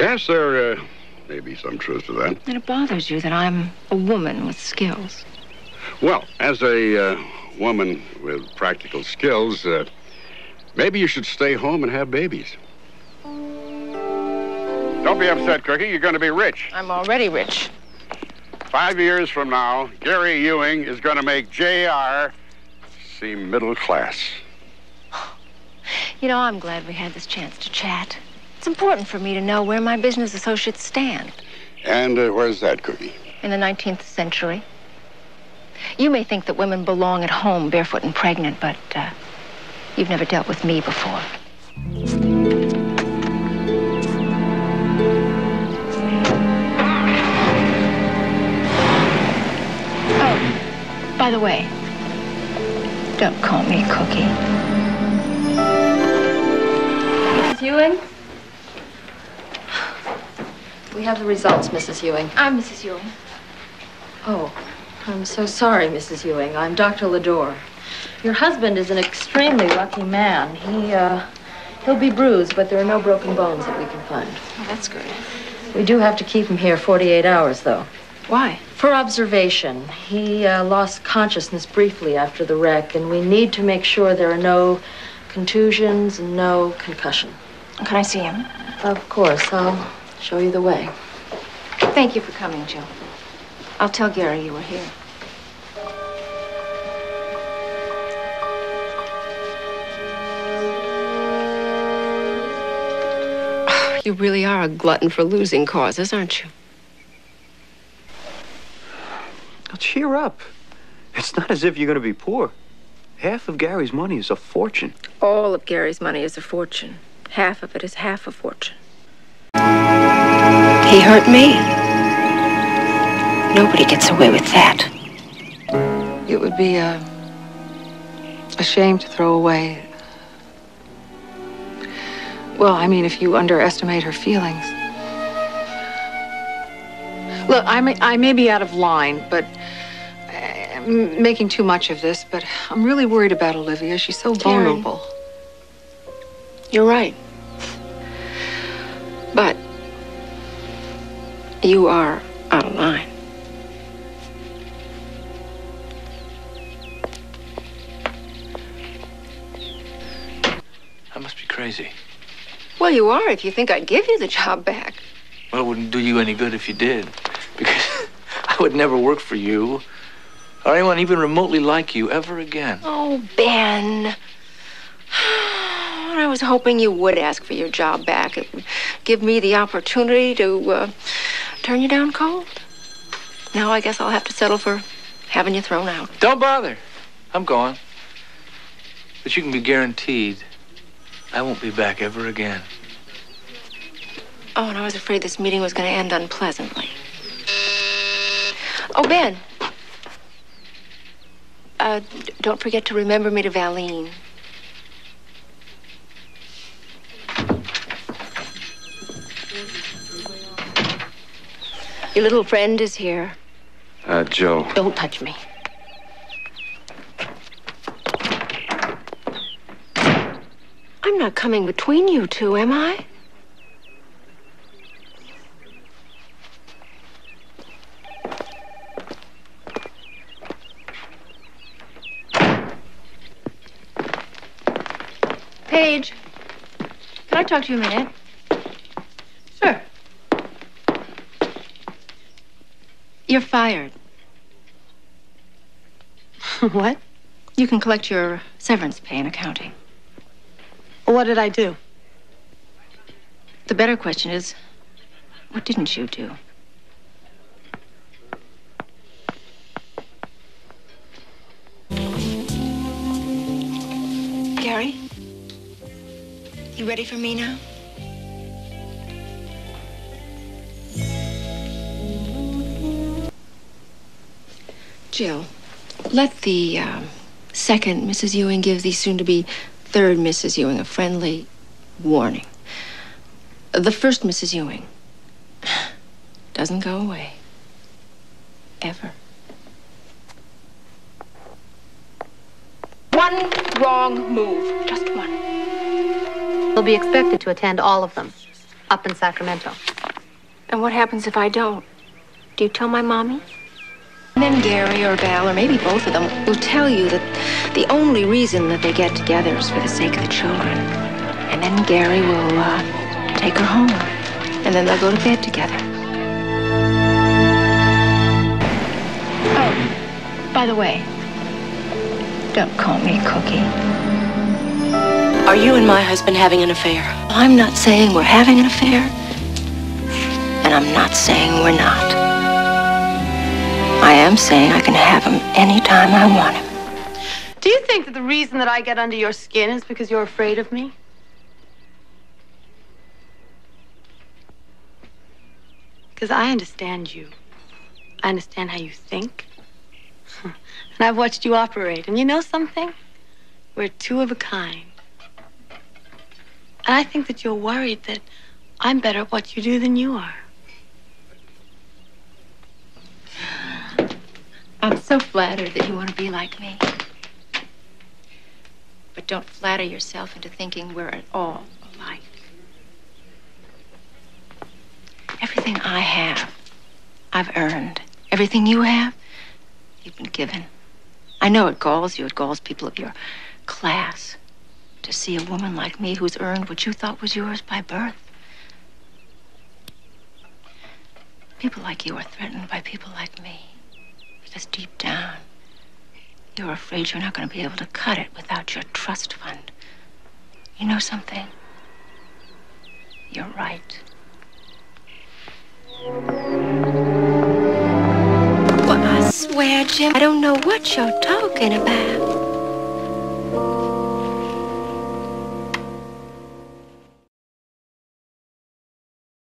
Yes, there uh, may be some truth to that. And it bothers you that I'm a woman with skills. Well, as a uh, woman with practical skills, uh, maybe you should stay home and have babies. Don't be upset, Cookie. You're going to be rich. I'm already rich. Five years from now, Gary Ewing is going to make J.R. seem middle class. You know, I'm glad we had this chance to chat. It's important for me to know where my business associates stand. And uh, where's that, Cookie? In the 19th century. You may think that women belong at home barefoot and pregnant, but uh, you've never dealt with me before. Oh, by the way, don't call me Cookie. Mrs. Ewing? We have the results, Mrs. Ewing. I'm Mrs. Ewing. Oh, I'm so sorry, Mrs. Ewing. I'm Dr. Lador. Your husband is an extremely lucky man. He, uh, he'll be bruised, but there are no broken bones that we can find. Oh, that's good. We do have to keep him here 48 hours, though. Why? For observation. He uh, lost consciousness briefly after the wreck, and we need to make sure there are no contusions and no concussion. Can I see him? Of course. I'll show you the way. Thank you for coming, Jill. I'll tell Gary you were here. You really are a glutton for losing causes, aren't you? Now cheer up. It's not as if you're going to be poor. Half of Gary's money is a fortune. All of Gary's money is a fortune. Half of it is half a fortune. He hurt me. Nobody gets away with that. It would be a, a shame to throw away. Well, I mean, if you underestimate her feelings. Look, I may, I may be out of line, but uh, I'm making too much of this, but I'm really worried about Olivia. She's so Karen. vulnerable. You're right. But you are out of line. I must be crazy. Well, you are if you think I'd give you the job back. Well, it wouldn't do you any good if you did. Because I would never work for you or anyone even remotely like you ever again. Oh, Ben. I was hoping you would ask for your job back. It would give me the opportunity to uh, turn you down cold. Now I guess I'll have to settle for having you thrown out. Don't bother. I'm gone. But you can be guaranteed I won't be back ever again. Oh, and I was afraid this meeting was going to end unpleasantly. Oh, Ben. Uh, don't forget to remember me to Valene. Your little friend is here. Uh, Joe. Don't touch me. I'm not coming between you two, am I? Paige, can I talk to you a minute? Sure. You're fired. what? You can collect your severance pay in accounting. What did I do? The better question is, what didn't you do? Gary? You ready for me now? Jill, let the um, second Mrs. Ewing give the soon to be third Mrs. Ewing a friendly warning. The first Mrs. Ewing doesn't go away. Ever. One wrong move. Just one. You'll be expected to attend all of them up in Sacramento. And what happens if I don't? Do you tell my mommy? And then Gary or Val, or maybe both of them, will tell you that the only reason that they get together is for the sake of the children. And then Gary will uh, take her home. And then they'll go to bed together. Oh, by the way, don't call me Cookie. Are you and my husband having an affair? I'm not saying we're having an affair, and I'm not saying we're not. I am saying I can have him anytime I want him. Do you think that the reason that I get under your skin is because you're afraid of me? Because I understand you. I understand how you think. and I've watched you operate. And you know something? We're two of a kind. And I think that you're worried that I'm better at what you do than you are. I'm so flattered that you want to be like me. But don't flatter yourself into thinking we're at all alike. Everything I have, I've earned. Everything you have, you've been given. I know it galls you, it galls people of your class to see a woman like me who's earned what you thought was yours by birth. People like you are threatened by people like me. Because deep down, you're afraid you're not going to be able to cut it without your trust fund. You know something? You're right. Well, I swear, Jim, I don't know what you're talking about.